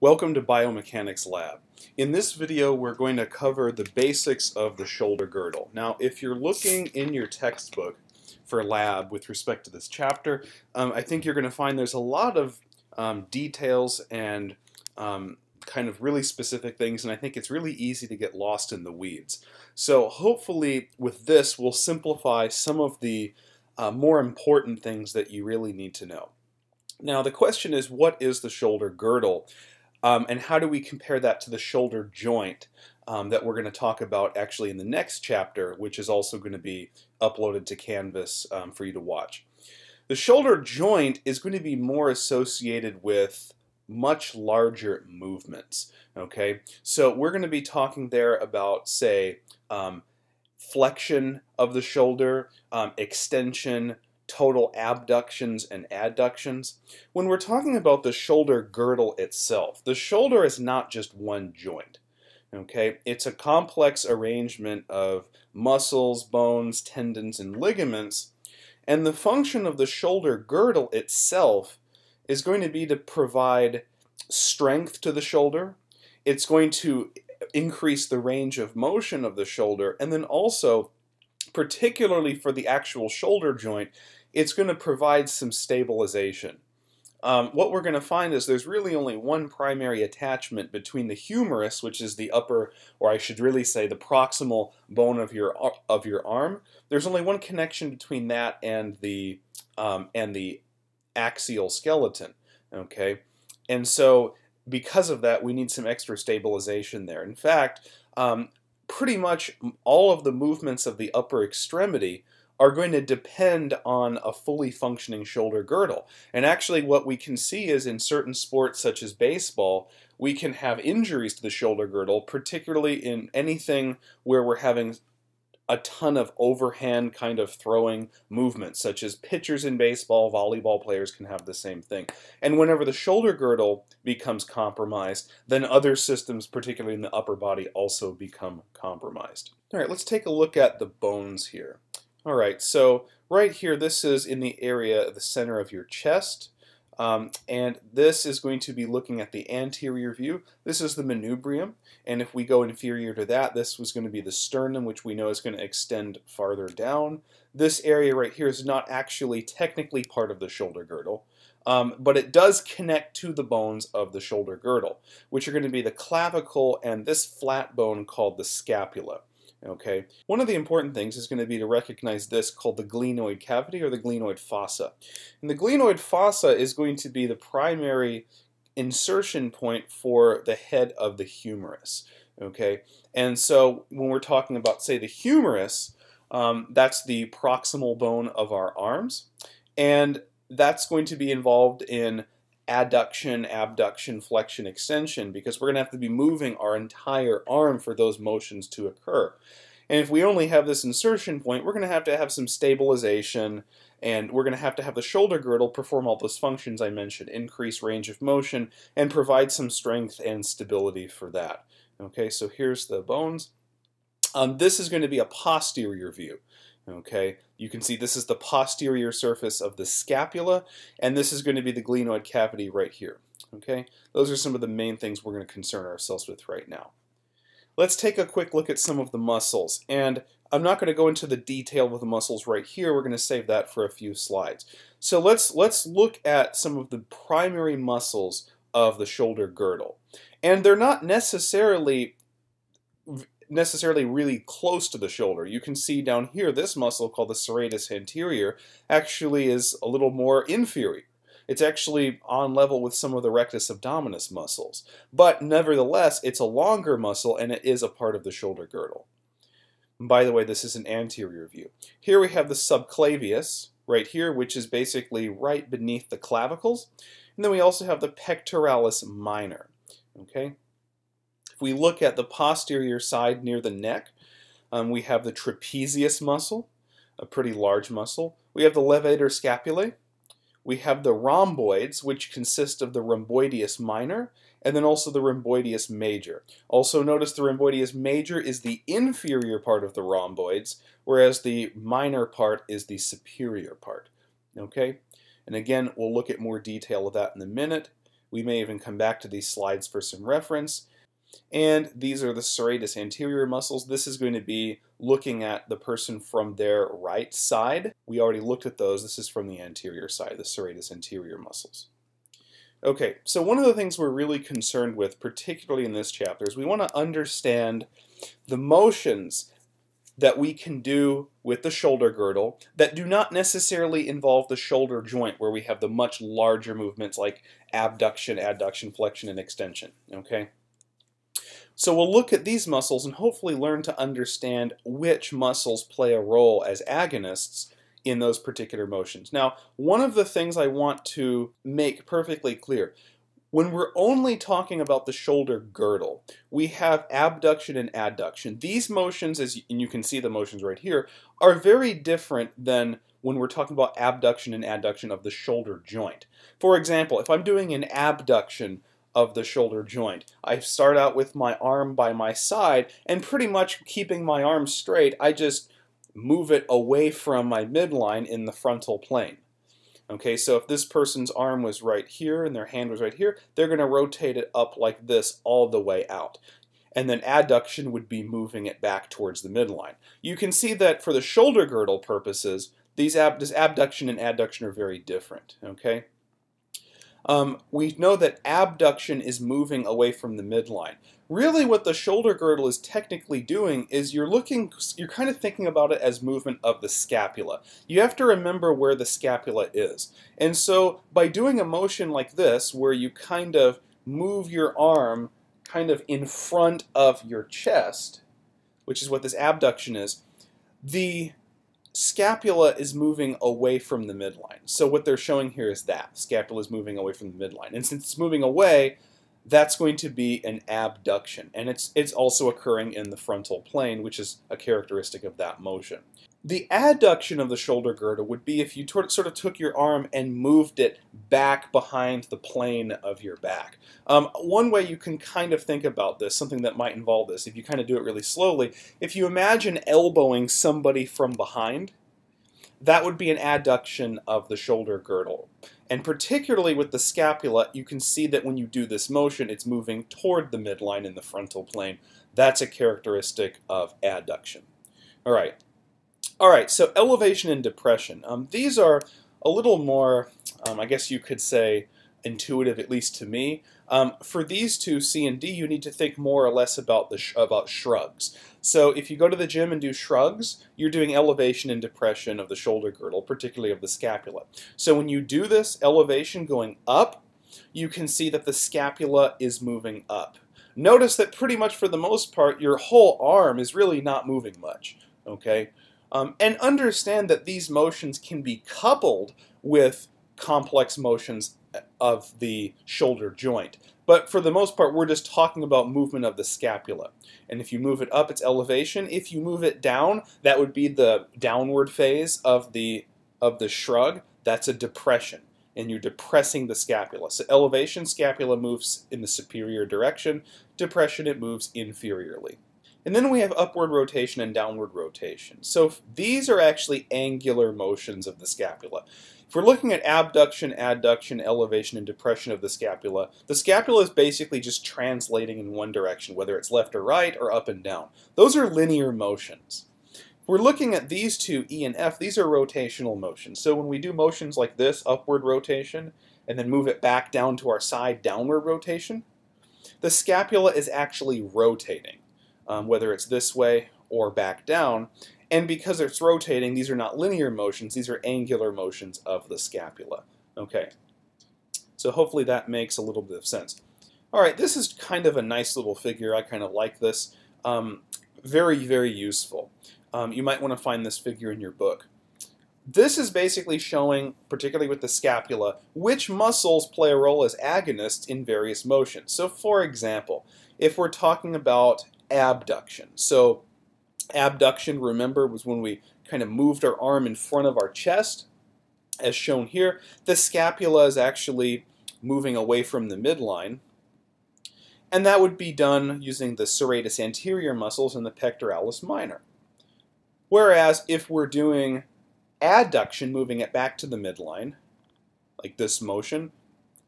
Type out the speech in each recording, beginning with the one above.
Welcome to Biomechanics Lab. In this video we're going to cover the basics of the shoulder girdle. Now if you're looking in your textbook for lab with respect to this chapter, um, I think you're going to find there's a lot of um, details and um, kind of really specific things and I think it's really easy to get lost in the weeds. So hopefully with this we'll simplify some of the uh, more important things that you really need to know. Now the question is what is the shoulder girdle? Um, and how do we compare that to the shoulder joint um, that we're going to talk about actually in the next chapter, which is also going to be uploaded to Canvas um, for you to watch. The shoulder joint is going to be more associated with much larger movements. Okay, so we're going to be talking there about, say, um, flexion of the shoulder, um, extension, total abductions and adductions. When we're talking about the shoulder girdle itself, the shoulder is not just one joint. Okay, it's a complex arrangement of muscles, bones, tendons, and ligaments. And the function of the shoulder girdle itself is going to be to provide strength to the shoulder. It's going to increase the range of motion of the shoulder, and then also, particularly for the actual shoulder joint, it's going to provide some stabilization. Um, what we're going to find is there's really only one primary attachment between the humerus, which is the upper, or I should really say the proximal bone of your of your arm. There's only one connection between that and the um, and the axial skeleton. Okay, and so because of that, we need some extra stabilization there. In fact, um, pretty much all of the movements of the upper extremity are going to depend on a fully functioning shoulder girdle. And actually what we can see is in certain sports such as baseball, we can have injuries to the shoulder girdle, particularly in anything where we're having a ton of overhand kind of throwing movements, such as pitchers in baseball, volleyball players can have the same thing. And whenever the shoulder girdle becomes compromised, then other systems, particularly in the upper body, also become compromised. All right, let's take a look at the bones here. All right, so right here, this is in the area, of the center of your chest. Um, and this is going to be looking at the anterior view. This is the manubrium, and if we go inferior to that, this was going to be the sternum, which we know is going to extend farther down. This area right here is not actually technically part of the shoulder girdle, um, but it does connect to the bones of the shoulder girdle, which are going to be the clavicle and this flat bone called the scapula. Okay, one of the important things is going to be to recognize this called the glenoid cavity or the glenoid fossa. And the glenoid fossa is going to be the primary insertion point for the head of the humerus. Okay, and so when we're talking about, say, the humerus, um, that's the proximal bone of our arms, and that's going to be involved in adduction, abduction, flexion, extension, because we're going to have to be moving our entire arm for those motions to occur. And if we only have this insertion point, we're going to have to have some stabilization, and we're going to have to have the shoulder girdle perform all those functions I mentioned, increase range of motion, and provide some strength and stability for that. Okay, so here's the bones. Um, this is going to be a posterior view. Okay, you can see this is the posterior surface of the scapula, and this is going to be the glenoid cavity right here. Okay, those are some of the main things we're going to concern ourselves with right now. Let's take a quick look at some of the muscles, and I'm not going to go into the detail of the muscles right here. We're going to save that for a few slides. So let's let's look at some of the primary muscles of the shoulder girdle, and they're not necessarily necessarily really close to the shoulder. You can see down here this muscle called the serratus anterior actually is a little more inferior. It's actually on level with some of the rectus abdominis muscles. But nevertheless, it's a longer muscle and it is a part of the shoulder girdle. By the way, this is an anterior view. Here we have the subclavius right here, which is basically right beneath the clavicles. And then we also have the pectoralis minor. Okay, if we look at the posterior side near the neck, um, we have the trapezius muscle, a pretty large muscle. We have the levator scapulae. We have the rhomboids, which consist of the rhomboideus minor, and then also the rhomboideus major. Also notice the rhomboideus major is the inferior part of the rhomboids, whereas the minor part is the superior part. Okay? And again, we'll look at more detail of that in a minute. We may even come back to these slides for some reference. And these are the serratus anterior muscles. This is going to be looking at the person from their right side. We already looked at those. This is from the anterior side, the serratus anterior muscles. Okay, so one of the things we're really concerned with, particularly in this chapter, is we want to understand the motions that we can do with the shoulder girdle that do not necessarily involve the shoulder joint where we have the much larger movements like abduction, adduction, flexion, and extension. Okay. So we'll look at these muscles and hopefully learn to understand which muscles play a role as agonists in those particular motions. Now, one of the things I want to make perfectly clear, when we're only talking about the shoulder girdle, we have abduction and adduction. These motions, as you, and you can see the motions right here, are very different than when we're talking about abduction and adduction of the shoulder joint. For example, if I'm doing an abduction of the shoulder joint. I start out with my arm by my side and pretty much keeping my arm straight, I just move it away from my midline in the frontal plane. Okay, so if this person's arm was right here and their hand was right here, they're going to rotate it up like this all the way out. And then adduction would be moving it back towards the midline. You can see that for the shoulder girdle purposes, these ab this abduction and adduction are very different. Okay. Um, we know that abduction is moving away from the midline. Really what the shoulder girdle is technically doing is you're looking, you're kind of thinking about it as movement of the scapula. You have to remember where the scapula is. And so by doing a motion like this, where you kind of move your arm kind of in front of your chest, which is what this abduction is, the scapula is moving away from the midline. So what they're showing here is that. Scapula is moving away from the midline. And since it's moving away, that's going to be an abduction. And it's, it's also occurring in the frontal plane, which is a characteristic of that motion. The adduction of the shoulder girdle would be if you sort of took your arm and moved it back behind the plane of your back. Um, one way you can kind of think about this, something that might involve this, if you kind of do it really slowly, if you imagine elbowing somebody from behind, that would be an adduction of the shoulder girdle. And particularly with the scapula, you can see that when you do this motion, it's moving toward the midline in the frontal plane. That's a characteristic of adduction. All right, all right, so elevation and depression. Um, these are a little more, um, I guess you could say, intuitive, at least to me. Um, for these two, C and D, you need to think more or less about the sh about shrugs. So if you go to the gym and do shrugs, you're doing elevation and depression of the shoulder girdle, particularly of the scapula. So when you do this elevation going up, you can see that the scapula is moving up. Notice that pretty much for the most part, your whole arm is really not moving much. Okay, um, and understand that these motions can be coupled with complex motions of the shoulder joint. But for the most part, we're just talking about movement of the scapula. And if you move it up, it's elevation. If you move it down, that would be the downward phase of the, of the shrug. That's a depression. And you're depressing the scapula. So elevation, scapula moves in the superior direction. Depression, it moves inferiorly. And then we have upward rotation and downward rotation. So these are actually angular motions of the scapula. If we're looking at abduction, adduction, elevation, and depression of the scapula, the scapula is basically just translating in one direction, whether it's left or right or up and down. Those are linear motions. If we're looking at these two, E and F, these are rotational motions. So when we do motions like this, upward rotation, and then move it back down to our side, downward rotation, the scapula is actually rotating um, whether it's this way or back down. And because it's rotating, these are not linear motions, these are angular motions of the scapula. Okay, so hopefully that makes a little bit of sense. All right, this is kind of a nice little figure. I kind of like this. Um, very, very useful. Um, you might want to find this figure in your book. This is basically showing, particularly with the scapula, which muscles play a role as agonists in various motions. So for example, if we're talking about abduction. So abduction, remember, was when we kind of moved our arm in front of our chest, as shown here. The scapula is actually moving away from the midline, and that would be done using the serratus anterior muscles and the pectoralis minor. Whereas if we're doing adduction, moving it back to the midline, like this motion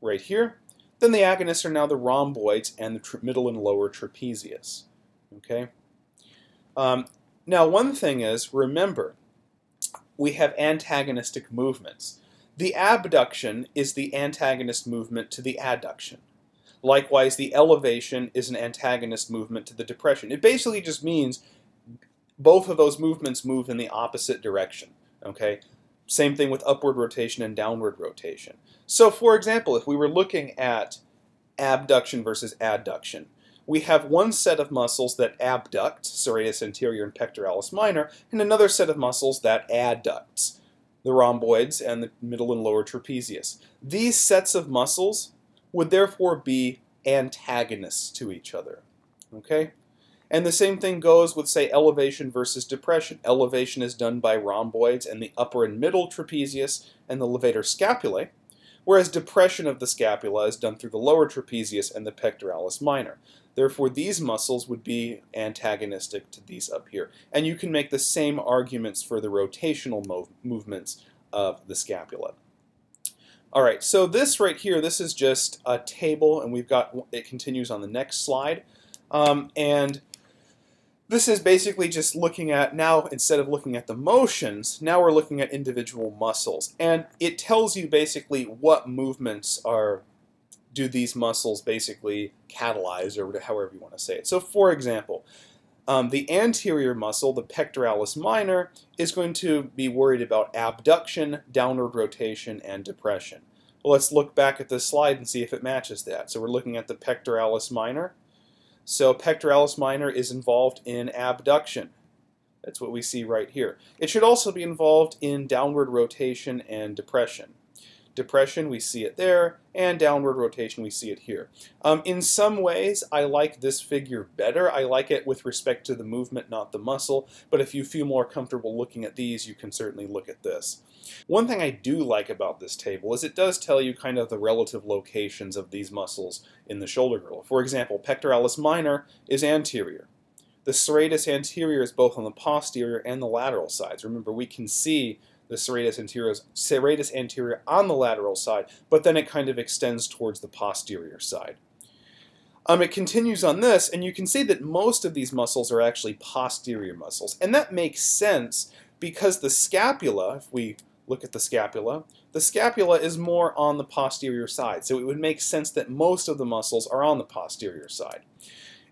right here, then the agonists are now the rhomboids and the middle and lower trapezius. Okay. Um, now, one thing is, remember, we have antagonistic movements. The abduction is the antagonist movement to the adduction. Likewise, the elevation is an antagonist movement to the depression. It basically just means both of those movements move in the opposite direction. Okay? Same thing with upward rotation and downward rotation. So, for example, if we were looking at abduction versus adduction, we have one set of muscles that abduct, serratus anterior and pectoralis minor, and another set of muscles that adducts, the rhomboids and the middle and lower trapezius. These sets of muscles would therefore be antagonists to each other. Okay? And the same thing goes with, say, elevation versus depression. Elevation is done by rhomboids and the upper and middle trapezius and the levator scapulae, whereas depression of the scapula is done through the lower trapezius and the pectoralis minor. Therefore, these muscles would be antagonistic to these up here. And you can make the same arguments for the rotational mov movements of the scapula. All right, so this right here, this is just a table, and we've got, it continues on the next slide. Um, and this is basically just looking at, now instead of looking at the motions, now we're looking at individual muscles. And it tells you basically what movements are do these muscles basically catalyze, or however you want to say it. So, for example, um, the anterior muscle, the pectoralis minor, is going to be worried about abduction, downward rotation, and depression. Well, let's look back at this slide and see if it matches that. So we're looking at the pectoralis minor. So pectoralis minor is involved in abduction. That's what we see right here. It should also be involved in downward rotation and depression depression, we see it there, and downward rotation, we see it here. Um, in some ways, I like this figure better. I like it with respect to the movement, not the muscle, but if you feel more comfortable looking at these, you can certainly look at this. One thing I do like about this table is it does tell you kind of the relative locations of these muscles in the shoulder girdle. For example, pectoralis minor is anterior. The serratus anterior is both on the posterior and the lateral sides. Remember, we can see the serratus anterior, serratus anterior on the lateral side, but then it kind of extends towards the posterior side. Um, it continues on this, and you can see that most of these muscles are actually posterior muscles. And that makes sense because the scapula, if we look at the scapula, the scapula is more on the posterior side. So it would make sense that most of the muscles are on the posterior side.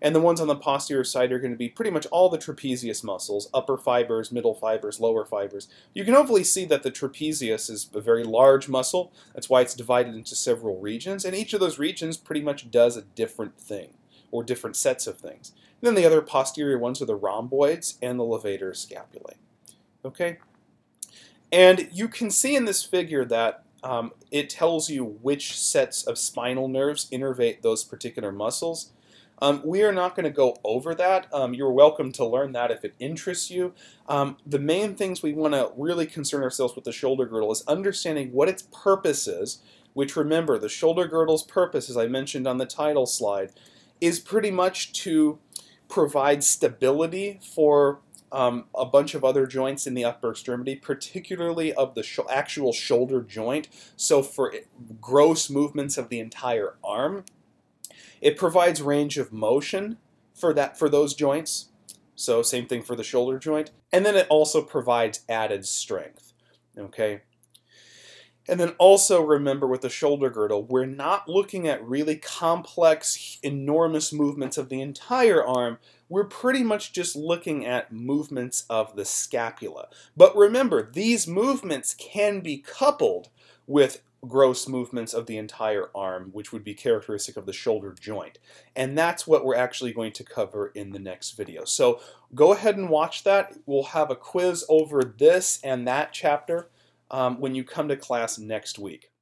And the ones on the posterior side are going to be pretty much all the trapezius muscles, upper fibers, middle fibers, lower fibers. You can hopefully see that the trapezius is a very large muscle. That's why it's divided into several regions. And each of those regions pretty much does a different thing, or different sets of things. And then the other posterior ones are the rhomboids and the levator scapulae. Okay? And you can see in this figure that um, it tells you which sets of spinal nerves innervate those particular muscles. Um, we are not going to go over that. Um, you're welcome to learn that if it interests you. Um, the main things we want to really concern ourselves with the shoulder girdle is understanding what its purpose is, which remember, the shoulder girdle's purpose, as I mentioned on the title slide, is pretty much to provide stability for um, a bunch of other joints in the upper extremity, particularly of the sh actual shoulder joint. So for gross movements of the entire arm, it provides range of motion for that for those joints. So same thing for the shoulder joint. And then it also provides added strength. Okay. And then also remember with the shoulder girdle, we're not looking at really complex, enormous movements of the entire arm. We're pretty much just looking at movements of the scapula. But remember, these movements can be coupled with gross movements of the entire arm, which would be characteristic of the shoulder joint. And that's what we're actually going to cover in the next video. So go ahead and watch that. We'll have a quiz over this and that chapter um, when you come to class next week.